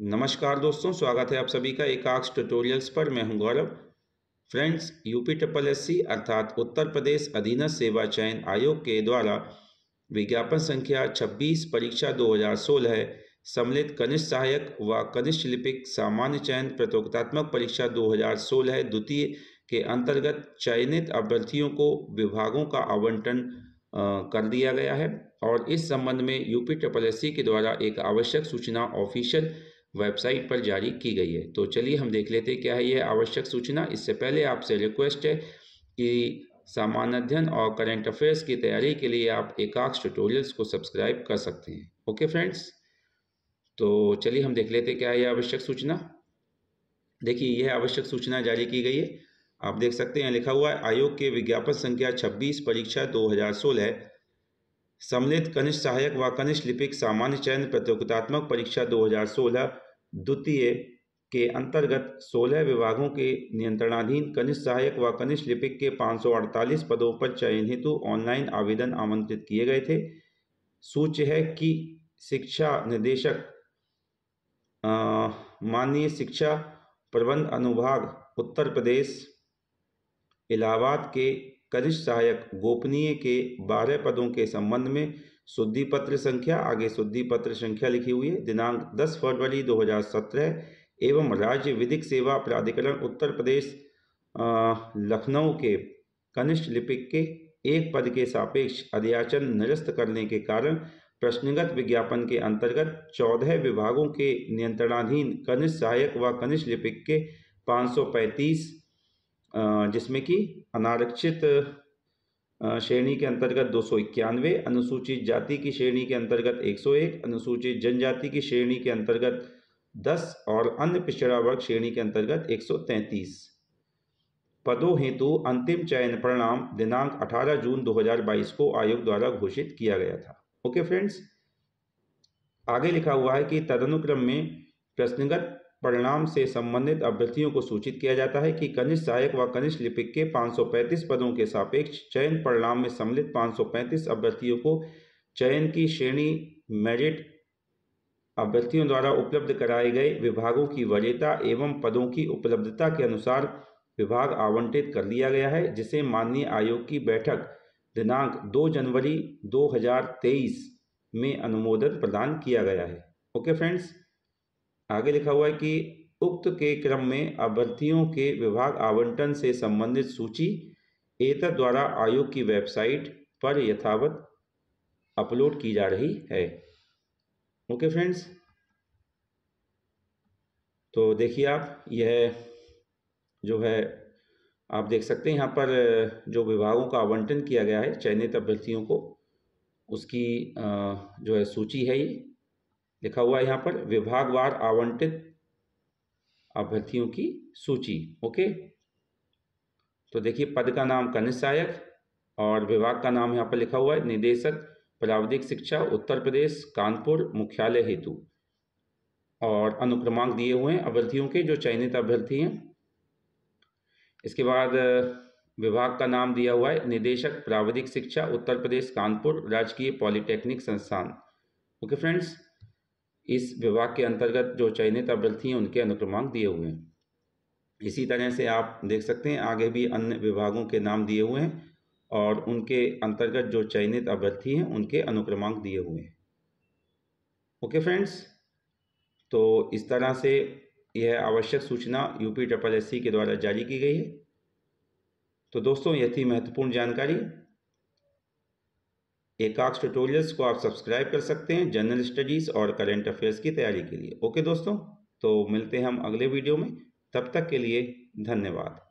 नमस्कार दोस्तों, स्वागत है आप सभी का एकाक्स ट्यूटोरियल्स पर। मैं हूँ Gaurav. Friends UP triple S C अर्थात उत्तर प्रदेश अधीनस्थ सेवा चयन आयोग के द्वारा विज्ञापन संख्या 26 परीक्षा 2016 सम्मिलित कनिष्ठ सहायक व कनिष्ठ लिपिक सामान्य चयन प्रतियोगितात्मक परीक्षा 2016 द्वितीय के अंतर्गत चयनित अभ्यर्थियों को विभागों का आवंटन कर दिया गया है। और इस संबंध में यूपी ट्रिपल एस के द्वारा एक आवश्यक सूचना ऑफिशियल वेबसाइट पर जारी की गई है। तो चलिए हम देख लेते हैं क्या है यह आवश्यक सूचना। इससे पहले आपसे रिक्वेस्ट है कि सामान्य अध्ययन और करेंट अफेयर्स की तैयारी के लिए आप एकाक्ष ट्यूटोरियल्स को सब्सक्राइब कर सकते हैं। Okay friends? तो चलिए हम देख लेते क्या है यह आवश्यक सूचना। देखिए, यह आवश्यक सूचना जारी की गई है। आप देख सकते हैं लिखा हुआ है, आयोग के विज्ञापन संख्या 26 परीक्षा 2016 सम्मिलित कनिष्ठ सहायक व कनिष्ठ लिपिक सामान्य चयन प्रतियोगितात्मक परीक्षा 2016 द्वितीय के अंतर्गत 16 विभागों के नियंत्रणाधीन कनिष्ठ सहायक व कनिष्ठ लिपिक के 548 पदों पर चयन हेतु ऑनलाइन आवेदन आमंत्रित किए गए थे। सूच्य है कि शिक्षा निदेशक माननीय शिक्षा प्रबंध अनुभाग, उत्तर प्रदेश, इलाहाबाद के कनिष्ठ सहायक गोपनीय के बारह पदों के संबंध में शुद्धि पत्र संख्या, आगे शुद्धि पत्र संख्या लिखी हुई है। दिनांक 10 फरवरी 2017 एवं राज्य विधिक सेवा प्राधिकरण उत्तर प्रदेश लखनऊ के कनिष्ठ लिपिक के एक पद के सापेक्ष अध्याचन निरस्त करने के कारण प्रश्नगत विज्ञापन के अंतर्गत चौदह विभागों के नियंत्रणाधीन कनिष्ठ सहायक व कनिष्ठ लिपिक के 535 जिसमें कि अनारक्षित श्रेणी के अंतर्गत दो सौ इक्यानवे, अनुसूचित जाति की श्रेणी के अंतर्गत 101 अनुसूचित जनजाति की श्रेणी के अंतर्गत 10 और अन्य पिछड़ा वर्ग श्रेणी के अंतर्गत 133 पदों हेतु अंतिम चयन परिणाम दिनांक 18 जून 2022 को आयोग द्वारा घोषित किया गया था। ओके फ्रेंड्स, आगे लिखा हुआ है कि तदनुक्रम में प्रश्नगत परिणाम से संबंधित अभ्यर्थियों को सूचित किया जाता है कि कनिष्ठ सहायक व कनिष्ठ लिपिक के 535 पदों के सापेक्ष चयन परिणाम में सम्मिलित 535 अभ्यर्थियों को चयन की श्रेणी मेरिट अभ्यर्थियों द्वारा उपलब्ध कराए गए विभागों की वरीयता एवं पदों की उपलब्धता के अनुसार विभाग आवंटित कर दिया गया है, जिसे माननीय आयोग की बैठक दिनांक 2 जनवरी 2023 में अनुमोदन प्रदान किया गया है। ओके फ्रेंड्स आगे लिखा हुआ है कि उक्त के क्रम में अभ्यर्थियों के विभाग आवंटन से संबंधित सूची एतर द्वारा आयोग की वेबसाइट पर यथावत अपलोड की जा रही है। ओके फ्रेंड्स तो देखिए आप, यह जो है, आप देख सकते हैं यहाँ पर, जो विभागों का आवंटन किया गया है, चयनित अभ्यर्थियों को, उसकी जो है सूची है ये। लिखा हुआ है यहाँ पर, विभागवार आवंटित अभ्यर्थियों की सूची, ओके? तो देखिए, पद का नाम कनिष्ठ सहायक और विभाग का नाम यहाँ पर लिखा हुआ है, निदेशक, प्राविधिक शिक्षा, उत्तर प्रदेश, कानपुर, मुख्यालय हेतु। और अनुक्रमांक दिए हुए हैं अभ्यर्थियों के, जो चयनित अभ्यर्थी हैं। इसके बाद, विभाग का नाम दिया हुआ है, निदेशक, प्राविधिक शिक्षा, उत्तर प्रदेश, कानपुर, राजकीय पॉलिटेक्निक संस्थान। ओके फ्रेंड्स इस विभाग के अंतर्गत जो चयनित अभ्यर्थी हैं, उनके अनुक्रमांक दिए हुए हैं। इसी तरह से आप देख सकते हैं, आगे भी अन्य विभागों के नाम दिए हुए हैं और उनके अंतर्गत जो चयनित अभ्यर्थी हैं, उनके अनुक्रमांक दिए हुए हैं। ओके फ्रेंड्स तो इस तरह से यह आवश्यक सूचना यूपी ट्रिपल एस के द्वारा जारी की गई है। तो दोस्तों, यह थी महत्वपूर्ण जानकारी। एकाक्स ट्यूटोरियल्स को आप सब्सक्राइब कर सकते हैं जनरल स्टडीज़ और करेंट अफेयर्स की तैयारी के लिए। ओके दोस्तों तो मिलते हैं हम अगले वीडियो में। तब तक के लिए धन्यवाद।